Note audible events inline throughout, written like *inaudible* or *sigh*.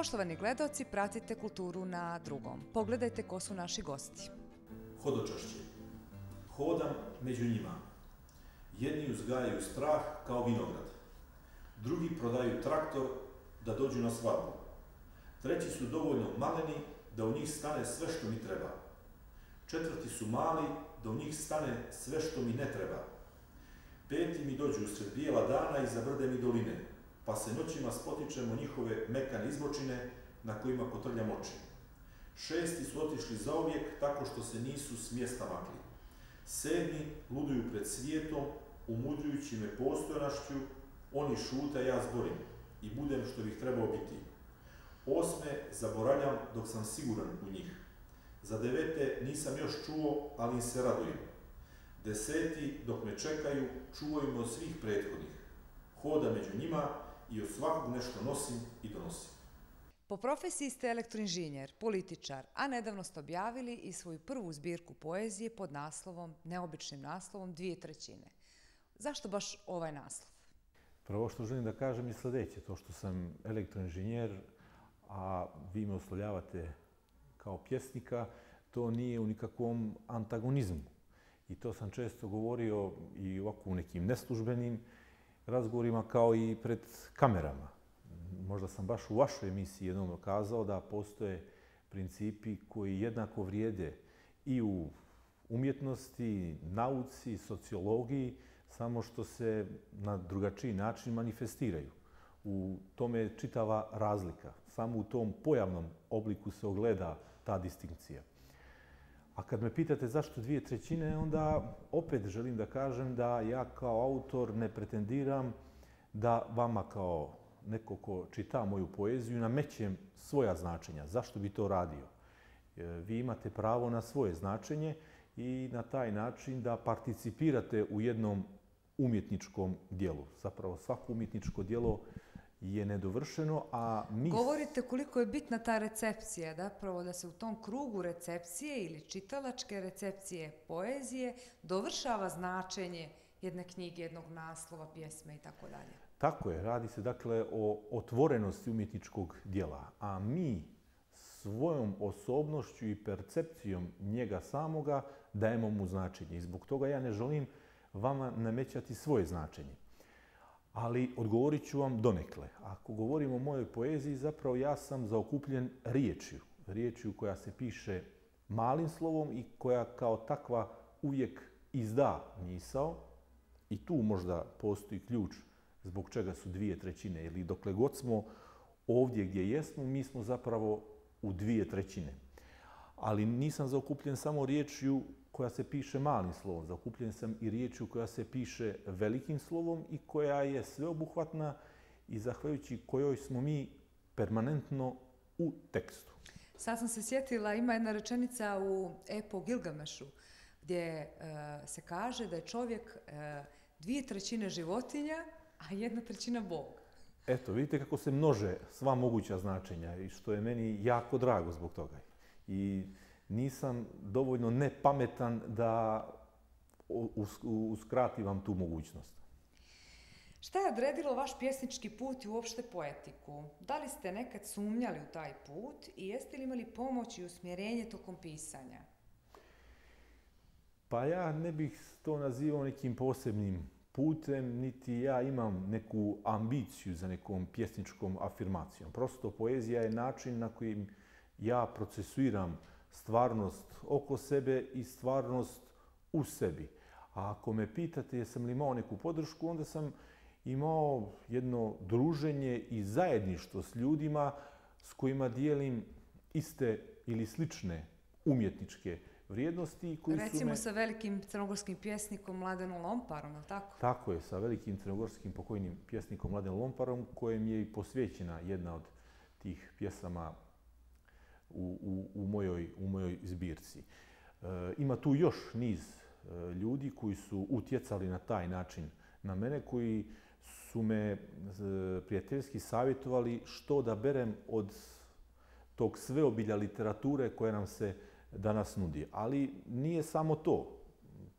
Poštovani gledoci, pratite kulturu na drugom. Pogledajte ko su naši gosti. Hodočašće. Hodam među njima. Jedni uzgajaju strah kao vinograd. Drugi prodaju traktor da dođu na svadbu. Treći su dovoljno maleni da u njih stane sve što mi treba. Četvrti su mali da u njih stane sve što mi ne treba. Peti mi dođu usred bijela dana i zavrde mi doline, pa se noćima spotičemo njihove mekane izbočine na kojima kotrljam oči. Šesti su otišli zaovijek tako što se nisu s mjesta makli. Sedmi luduju pred svijetom, umudljujući me postojonašću, oni šute, ja zborim i budem što bih trebao biti. Osme zaboravljam dok sam siguran u njih. Za devete nisam još čuo, ali im se radujem. Deseti, dok me čekaju, čuvaju me od svih prethodnih. Hoda među njima i od svakog nešto nosim i donosim. Po profesiji ste elektroinženjer, političar, a nedavno ste objavili i svoju prvu zbirku poezije pod naslovom, neobičnim naslovom, dvije trećine. Zašto baš ovaj naslov? Prvo što želim da kažem je sljedeće, to što sam elektroinženjer, a vi me oslovljavate kao pjesnika, to nije u nikakvom antagonizmu. I to sam često govorio i ovako u nekim neslužbenim razgovorima kao i pred kamerama. Možda sam baš u vašoj emisiji jednom kazao da postoje principi koji jednako vrijede i u umjetnosti, nauci, sociologiji, samo što se na drugačiji način manifestiraju. U tome je čitava razlika. Samo u tom pojavnom obliku se ogleda ta distinkcija. A kad me pitate zašto dvije trećine, onda opet želim da kažem da ja kao autor ne pretendiram da vama kao neko ko čita moju poeziju namećem svoja značenja. Zašto bi to radio? E, vi imate pravo na svoje značenje i na taj način da participirate u jednom umjetničkom dijelu. Zapravo svako umjetničko dijelo je nedovršeno, a mi... Govorite koliko je bitna ta recepcija, da pravo da se u tom krugu recepcije ili čitalačke recepcije poezije dovršava značenje jedne knjige, jednog naslova, pjesme i tako dalje. Tako je, radi se dakle o otvorenosti umjetničkog dijela, a mi svojom osobnošću i percepcijom njega samoga dajemo mu značenje. I zbog toga ja ne želim vama namećati svoje značenje ali odgovorit ću vam donekle. Ako govorimo o mojoj poeziji, zapravo ja sam zaokupljen riječju. Riječju koja se piše malim slovom i koja kao takva uvijek izda misao. I tu možda postoji ključ zbog čega su dvije trećine. Ili dokle god smo ovdje gdje jesmo, mi smo zapravo u dvije trećine. Ali nisam zaokupljen samo riječju koja se piše malim slovom. Zakupljen sam i riječu koja se piše velikim slovom i koja je sveobuhvatna i zahvaljujući kojoj smo mi permanentno u tekstu. Sad sam se sjetila, ima jedna rečenica u Epo Gilgamešu, gdje uh, se kaže da je čovjek uh, dvije trećine životinja, a jedna trećina Bog. Eto, vidite kako se množe sva moguća značenja i što je meni jako drago zbog toga. I nisam dovoljno nepametan da uskratim vam tu mogućnost. Šta je odredilo vaš pjesnički put i uopšte poetiku? Da li ste nekad sumnjali u taj put i jeste li imali pomoć i usmjerenje tokom pisanja? Pa ja ne bih to nazivao nekim posebnim putem, niti ja imam neku ambiciju za nekom pjesničkom afirmacijom. Prosto poezija je način na kojim ja procesuiram stvarnost oko sebe i stvarnost u sebi. A ako me pitate jesam li imao neku podršku, onda sam imao jedno druženje i zajedništvo s ljudima s kojima dijelim iste ili slične umjetničke vrijednosti. Koji Recimo su me... sa velikim crnogorskim pjesnikom Mladenom Lomparom, je tako? Tako je, sa velikim crnogorskim pokojnim pjesnikom Mladenom Lomparom, kojem je i posvećena jedna od tih pjesama u, u, u, mojoj, u mojoj zbirci. E, ima tu još niz e, ljudi koji su utjecali na taj način na mene, koji su me e, prijateljski savjetovali što da berem od tog sveobilja literature koja nam se danas nudi. Ali nije samo to.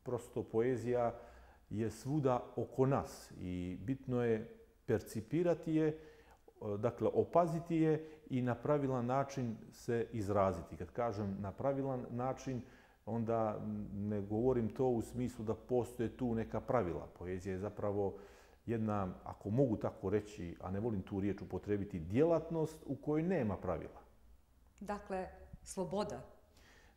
Prosto poezija je svuda oko nas i bitno je percipirati je dakle, opaziti je i na pravilan način se izraziti. Kad kažem na pravilan način, onda ne govorim to u smislu da postoje tu neka pravila. Poezija je zapravo jedna, ako mogu tako reći, a ne volim tu riječ upotrebiti, djelatnost u kojoj nema pravila. Dakle, sloboda.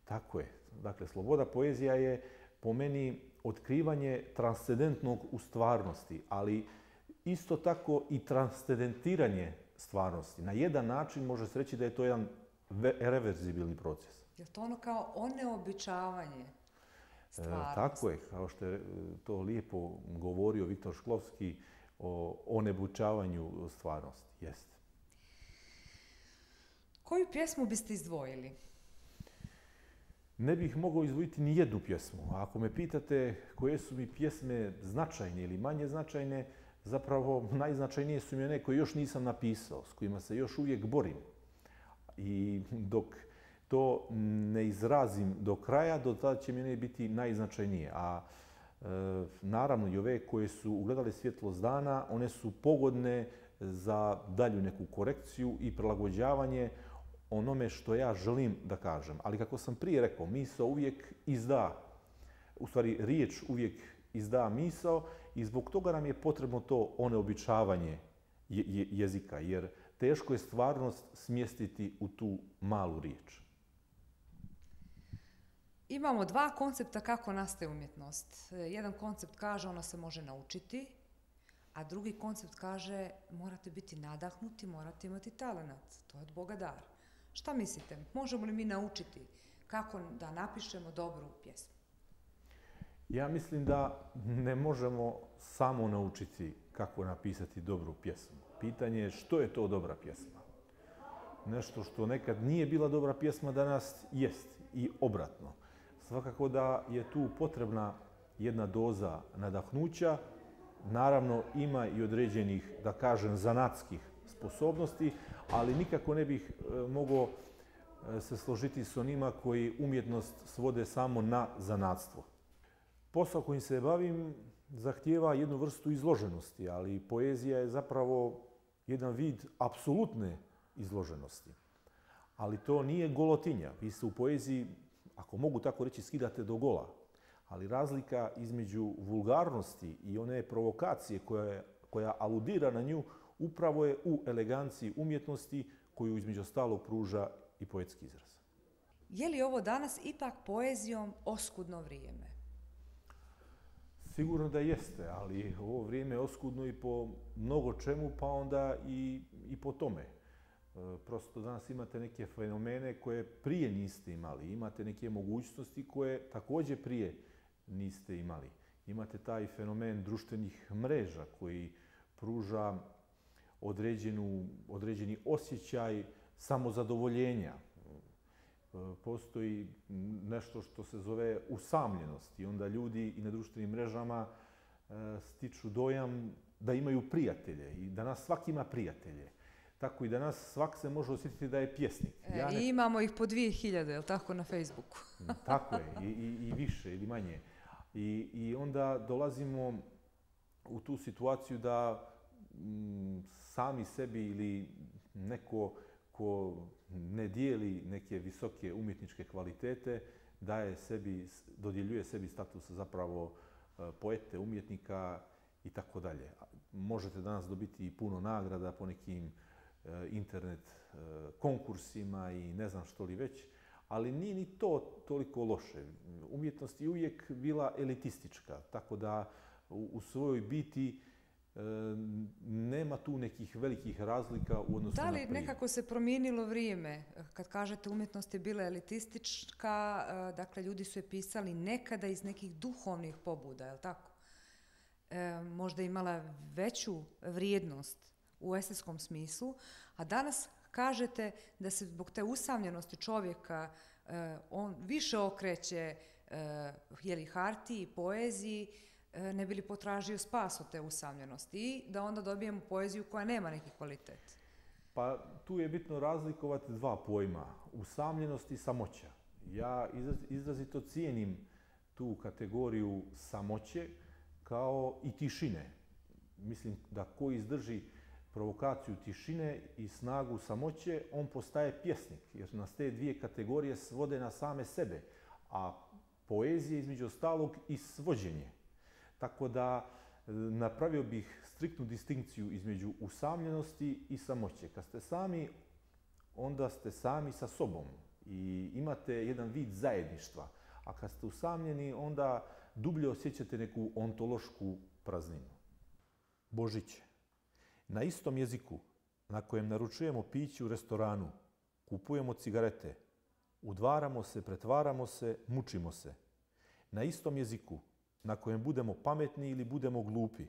Tako je. Dakle, sloboda poezija je po meni otkrivanje transcendentnog u stvarnosti, ali isto tako i transcendentiranje stvarnosti. Na jedan način može se reći da je to jedan reverzibilni proces. Je to ono kao oneobičavanje e, stvarnosti? E, tako je, kao što je to lijepo govorio Viktor Šklovski o onebučavanju stvarnosti. Jeste. Koju pjesmu biste izdvojili? Ne bih mogao izdvojiti ni jednu pjesmu. Ako me pitate koje su mi pjesme značajne ili manje značajne, zapravo najznačajnije su mi one koje još nisam napisao, s kojima se još uvijek borim. I dok to ne izrazim do kraja, do tada će mi ne biti najznačajnije. A e, naravno i ove koje su ugledale svjetlost dana, one su pogodne za dalju neku korekciju i prilagođavanje onome što ja želim da kažem. Ali kako sam prije rekao, misao uvijek izda, u stvari riječ uvijek izda misao i zbog toga nam je potrebno to oneobičavanje jezika, jer teško je stvarnost smjestiti u tu malu riječ. Imamo dva koncepta kako nastaje umjetnost. Jedan koncept kaže ona se može naučiti, a drugi koncept kaže morate biti nadahnuti, morate imati talenat. To je od Boga dar. Šta mislite? Možemo li mi naučiti kako da napišemo dobru pjesmu? Ja mislim da ne možemo samo naučiti kako napisati dobru pjesmu. Pitanje je što je to dobra pjesma. Nešto što nekad nije bila dobra pjesma, danas jest i obratno. Svakako da je tu potrebna jedna doza nadahnuća. Naravno, ima i određenih, da kažem, zanatskih sposobnosti, ali nikako ne bih e, mogao e, se složiti s onima koji umjetnost svode samo na zanatstvo. Posao kojim se bavim zahtijeva jednu vrstu izloženosti, ali poezija je zapravo jedan vid apsolutne izloženosti. Ali to nije golotinja. Vi se u poeziji, ako mogu tako reći, skidate do gola. Ali razlika između vulgarnosti i one provokacije koja, je, koja aludira na nju upravo je u eleganciji umjetnosti koju između stalo pruža i poetski izraz. Je li ovo danas ipak poezijom oskudno vrijeme? Sigurno da jeste, ali ovo vrijeme je oskudno i po mnogo čemu, pa onda i, i po tome. E, prosto danas imate neke fenomene koje prije niste imali. Imate neke mogućnosti koje također prije niste imali. Imate taj fenomen društvenih mreža koji pruža određenu, određeni osjećaj samozadovoljenja. Postoji nešto što se zove usamljenost i onda ljudi i na društvenim mrežama e, stiču dojam da imaju prijatelje i da nas svak ima prijatelje. Tako i da nas svak se može osjetiti da je pjesnik. E, ja ne... I imamo ih po 2000, je li tako, na Facebooku? Mm, tako je, i, i, i više ili manje. I, I onda dolazimo u tu situaciju da m, sami sebi ili neko ko ne dijeli neke visoke umjetničke kvalitete, daje sebi, dodjeljuje sebi status zapravo e, poete, umjetnika i tako dalje. Možete danas dobiti i puno nagrada po nekim e, internet e, konkursima i ne znam što li već, ali nije ni to toliko loše. Umjetnost je uvijek bila elitistička, tako da u svojoj biti nema tu nekih velikih razlika u odnosu na Da li nekako se promijenilo vrijeme? Kad kažete umjetnost je bila elitistička, e, dakle ljudi su je pisali nekada iz nekih duhovnih pobuda, je li tako? E, možda imala veću vrijednost u esetskom smislu, a danas kažete da se zbog te usamljenosti čovjeka e, on više okreće e, jeli, hartiji, poeziji, E, E, ne bi li potražio spas od te usamljenosti i da onda dobijemo poeziju koja nema neki kvalitet? Pa tu je bitno razlikovati dva pojma, usamljenost i samoća. Ja izrazito cijenim tu kategoriju samoće kao i tišine. Mislim da ko izdrži provokaciju tišine i snagu samoće, on postaje pjesnik, jer nas te dvije kategorije svode na same sebe, a poezija između ostalog i svođenje. Tako da e, napravio bih striktnu distinkciju između usamljenosti i samoće. Kad ste sami, onda ste sami sa sobom i imate jedan vid zajedništva. A kad ste usamljeni, onda dublje osjećate neku ontološku prazninu. Božiće. Na istom jeziku na kojem naručujemo piće u restoranu, kupujemo cigarete, udvaramo se, pretvaramo se, mučimo se. Na istom jeziku na kojem budemo pametni ili budemo glupi,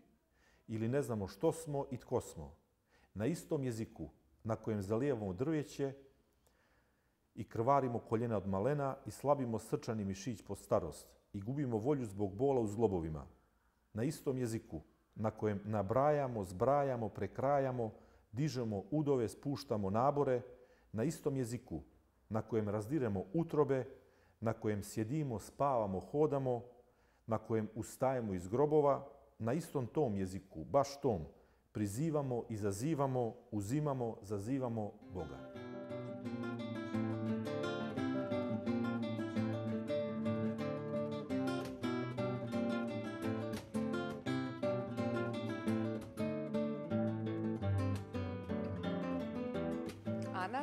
ili ne znamo što smo i tko smo. Na istom jeziku na kojem zalijevamo drveće i krvarimo koljena od malena i slabimo srčani mišić po starost i gubimo volju zbog bola u zglobovima. Na istom jeziku na kojem nabrajamo, zbrajamo, prekrajamo, dižemo udove, spuštamo nabore, na istom jeziku na kojem razdiremo utrobe, na kojem sjedimo, spavamo, hodamo, na kojem ustajemo iz grobova, na istom tom jeziku, baš tom, prizivamo, izazivamo, uzimamo, zazivamo Boga.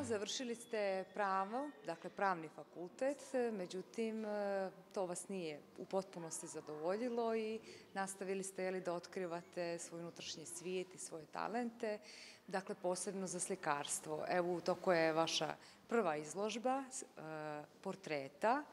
Završili ste pravo, dakle pravni fakultet, međutim e, to vas nije u potpunosti zadovoljilo i nastavili ste jeli, da otkrivate svoj unutrašnji svijet i svoje talente, dakle posebno za slikarstvo. Evo to koja je vaša prva izložba e, portreta.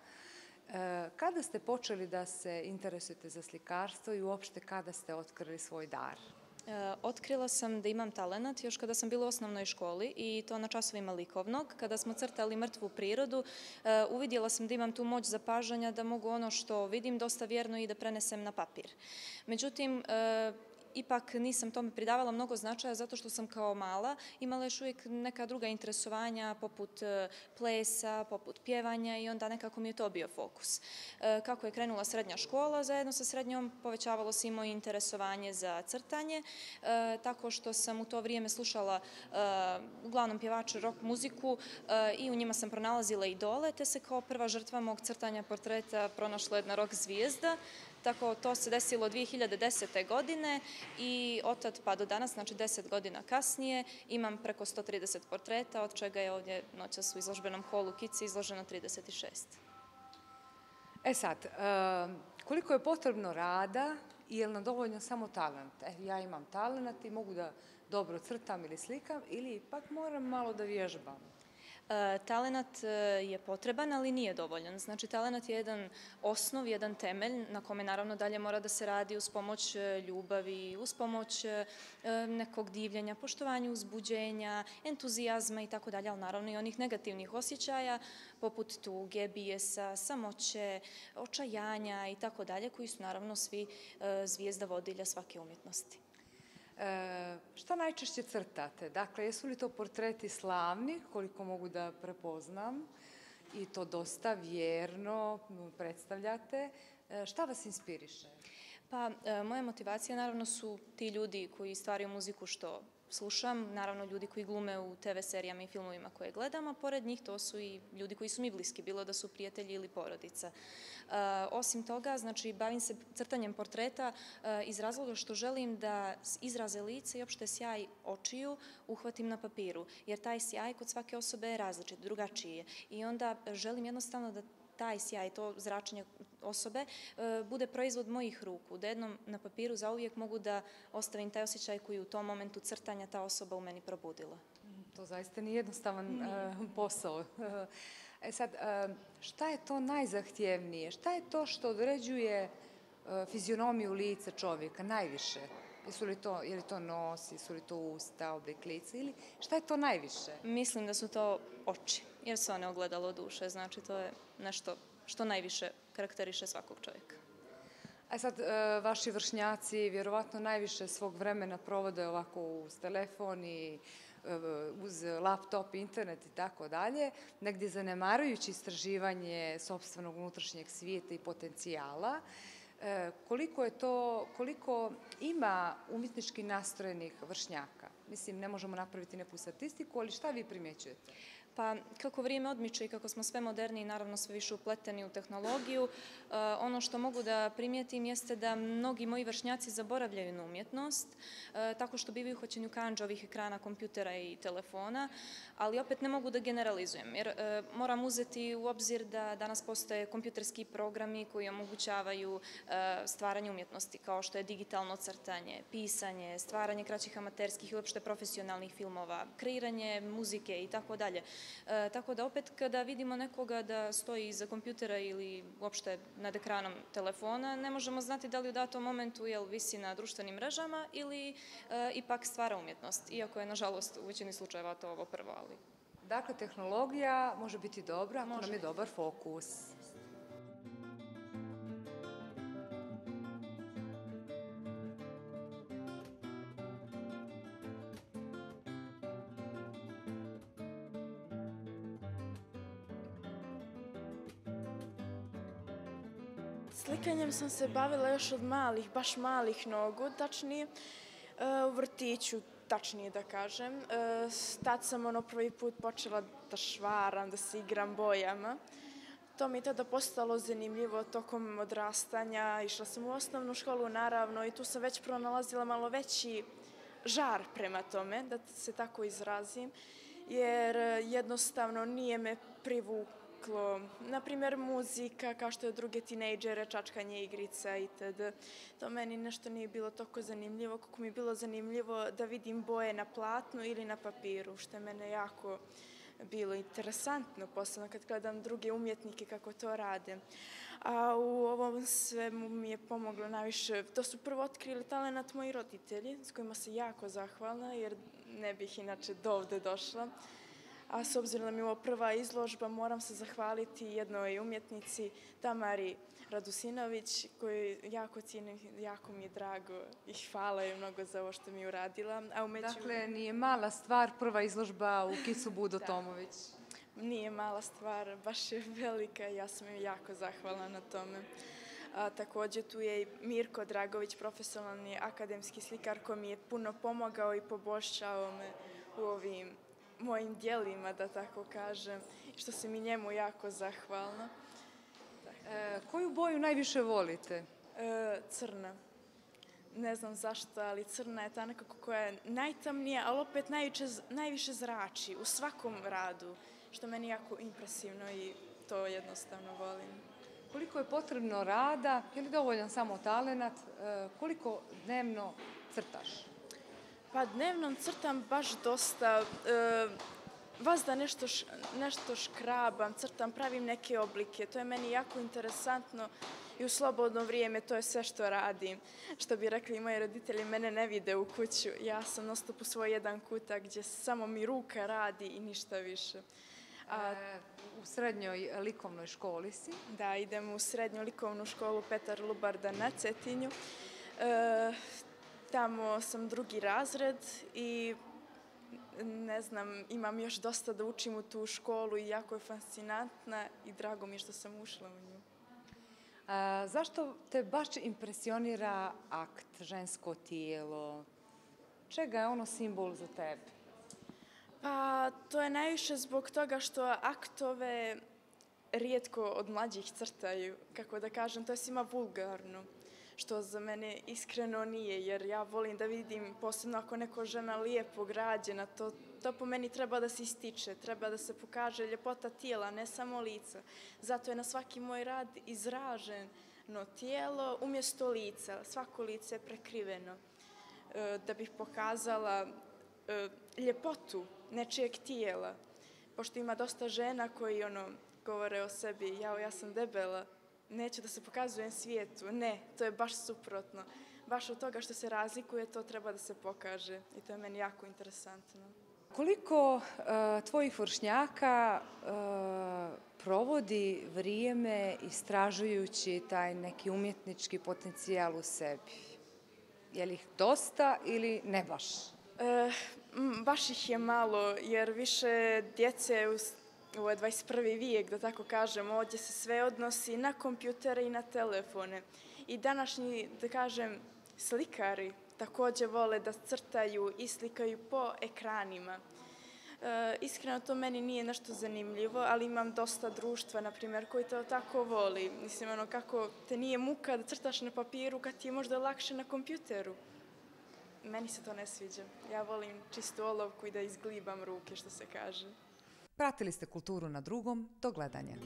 E, kada ste počeli da se interesujete za slikarstvo i uopšte kada ste otkrili svoj dar? E, otkrila sam da imam talenat još kada sam bila u osnovnoj školi i to na časovima likovnog. Kada smo crtali mrtvu prirodu, e, uvidjela sam da imam tu moć zapažanja da mogu ono što vidim dosta vjerno i da prenesem na papir. Međutim, e, ipak nisam tome pridavala mnogo značaja zato što sam kao mala imala još uvijek neka druga interesovanja poput e, plesa, poput pjevanja i onda nekako mi je to bio fokus. E, kako je krenula srednja škola, zajedno sa srednjom povećavalo se i moje interesovanje za crtanje, e, tako što sam u to vrijeme slušala uglavnom pjevače rock muziku i u njima sam pronalazila idole, te se kao prva žrtva mog crtanja portreta pronašla jedna rock zvijezda, Tako to se desilo 2010. godine i od tad pa do danas, znači 10 godina kasnije, imam preko 130 portreta, od čega je ovdje noćas u izložbenom holu Kici izloženo 36. E sad, koliko je potrebno rada i je li nam dovoljno samo talent? E, ja imam talent i mogu da dobro crtam ili slikam ili ipak moram malo da vježbam? E, talenat e, je potreban, ali nije dovoljan. Znači, talenat je jedan osnov, jedan temelj na kome naravno dalje mora da se radi uz pomoć e, ljubavi, uz pomoć nekog divljenja, poštovanja, uzbuđenja, entuzijazma i tako dalje, ali naravno i onih negativnih osjećaja poput tuge, bijesa, samoće, očajanja i tako dalje, koji su naravno svi zvijezda vodilja svake umjetnosti. E, šta najčešće crtate? Dakle, jesu li to portreti slavni, koliko mogu da prepoznam, i to dosta vjerno predstavljate? E, šta vas inspiriše? Pa, e, moja motivacija naravno su ti ljudi koji stvaraju muziku što slušam, naravno ljudi koji glume u TV serijama i filmovima koje gledam, a pored njih to su i ljudi koji su mi bliski, bilo da su prijatelji ili porodica. Uh, osim toga, znači, bavim se crtanjem portreta e, iz razloga što želim da izraze lice i opšte sjaj očiju uhvatim na papiru, jer taj sjaj kod svake osobe je različit, drugačiji je. I onda želim jednostavno da taj sjaj, to zračenje osobe, e, bude proizvod mojih ruku, da jednom na papiru zauvijek mogu da ostavim taj osjećaj koji u tom momentu crtanja ta osoba u meni probudila. To zaista nije jednostavan e, posao. E sad, e, šta je to najzahtjevnije? Šta je to što određuje fizionomiju lica čovjeka najviše? Jesu li to, je li to nos, jesu li to usta, oblik lica ili šta je to najviše? Mislim da su to oči, jer se one ogledalo duše, znači to je nešto što najviše karakteriše svakog čovjeka. A sad, e, vaši vršnjaci vjerovatno najviše svog vremena provode ovako uz telefon i e, uz laptop, internet i tako dalje, negdje zanemarujući istraživanje sobstvenog unutrašnjeg svijeta i potencijala, e, E, koliko je to, koliko ima umjetnički nastrojenih vršnjaka? Mislim, ne možemo napraviti neku statistiku, ali šta vi primjećujete? Pa kako vrijeme odmiče i kako smo sve moderni i naravno sve više upleteni u tehnologiju, e, ono što mogu da primijetim jeste da mnogi moji vršnjaci zaboravljaju na umjetnost, e, tako što bivaju hoćeni u kanđu ovih ekrana kompjutera i telefona, ali opet ne mogu da generalizujem, jer e, moram uzeti u obzir da danas postoje kompjuterski programi koji omogućavaju stvaranje umjetnosti, kao što je digitalno crtanje, pisanje, stvaranje kraćih amaterskih i uopšte profesionalnih filmova, kreiranje muzike i tako dalje. E, tako da opet kada vidimo nekoga da stoji iza kompjutera ili uopšte nad ekranom telefona, ne možemo znati da li u datom momentu jel, visi na društvenim mrežama ili e, ipak stvara umjetnost, iako je nažalost u većini slučajeva to ovo prvo. Ali... Dakle, tehnologija može biti dobra ako nam je dobar fokus. Slikanjem sam se bavila još od malih, baš malih nogu, tačnije e, u vrtiću, tačnije da kažem. E, tad sam ono prvi put počela da švaram, da se igram bojama. To mi je tada postalo zanimljivo tokom odrastanja. Išla sam u osnovnu školu, naravno, i tu sam već pronalazila malo veći žar prema tome, da se tako izrazim, jer jednostavno nije me privuklo poreklo, na primjer muzika, kao što je druge tinejdžere, čačkanje igrica itd. To meni nešto nije bilo toliko zanimljivo, kako mi je bilo zanimljivo da vidim boje na platnu ili na papiru, što je mene jako bilo interesantno, posebno kad gledam druge umjetnike kako to rade. A u ovom svemu mi je pomoglo najviše, to su prvo otkrili talenat moji roditelji, s kojima se jako zahvalna, jer ne bih inače dovde došla a s obzirom da mi je ovo prva izložba, moram se zahvaliti jednoj umjetnici Tamari Radusinović, koju jako cijenim, jako mi je drago i hvala je mnogo za ovo što mi je uradila. A umeđu... Dakle, nije mala stvar prva izložba u Kisu Budo *laughs* Tomović. Nije mala stvar, baš je velika i ja sam joj jako zahvalna na tome. A, također tu je i Mirko Dragović, profesionalni akademski slikar koji mi je puno pomogao i poboljšao me u ovim mojim dijelima, da tako kažem, što se mi njemu jako zahvalna. E, koju boju najviše volite? E, crna. Ne znam zašto, ali crna je ta nekako koja je najtamnija, ali opet najviše, najviše zrači u svakom radu, što meni jako impresivno i to jednostavno volim. Koliko je potrebno rada, je li dovoljan samo talenat, e, koliko dnevno crtaš? Pa dnevnom crtam baš dosta, e, vas da nešto, š, nešto škrabam, crtam, pravim neke oblike. To je meni jako interesantno i u slobodno vrijeme to je sve što radim. Što bi rekli moji roditelji, mene ne vide u kuću. Ja sam nostop u svoj jedan kutak gdje samo mi ruka radi i ništa više. A, e, u srednjoj likovnoj školi si? Da, idem u srednju likovnu školu Petar Lubarda na Cetinju. E, Tamo sam drugi razred i ne znam, imam još dosta da učim u tu školu i jako je fascinantna i drago mi je što sam ušla u nju. A, zašto te baš impresionira akt, žensko tijelo? Čega je ono simbol za tebe? Pa, to je najviše zbog toga što aktove rijetko od mlađih crtaju, kako da kažem, to je svima vulgarno što za mene iskreno nije, jer ja volim da vidim, posebno ako neko žena lijepo građena, to, to po meni treba da se ističe, treba da se pokaže ljepota tijela, ne samo lica. Zato je na svaki moj rad izraženo tijelo umjesto lica, svako lice je prekriveno, e, da bih pokazala e, ljepotu nečijeg tijela, pošto ima dosta žena koji ono, govore o sebi, ja, ja sam debela, neću da se pokazujem svijetu. Ne, to je baš suprotno. Baš od toga što se razlikuje, to treba da se pokaže. I to je meni jako interesantno. Koliko uh, tvojih vršnjaka uh, provodi vrijeme istražujući taj neki umjetnički potencijal u sebi? Je li ih dosta ili ne baš? Uh, baš ih je malo, jer više djece ovo je 21. vijek, da tako kažem, ovdje se sve odnosi na kompjutere i na telefone. I današnji, da kažem, Slikari također vole da crtaju i slikaju po ekranima. E, iskreno to meni nije nešto zanimljivo, ali imam dosta društva, na primjer, koji to tako voli. Mislim, ono, kako te nije muka da crtaš na papiru, kad ti je možda lakše na kompjuteru. Meni se to ne sviđa. Ja volim čistu olovku i da izglibam ruke, što se kaže. Pratili ste kulturu na drugom, do gledanja.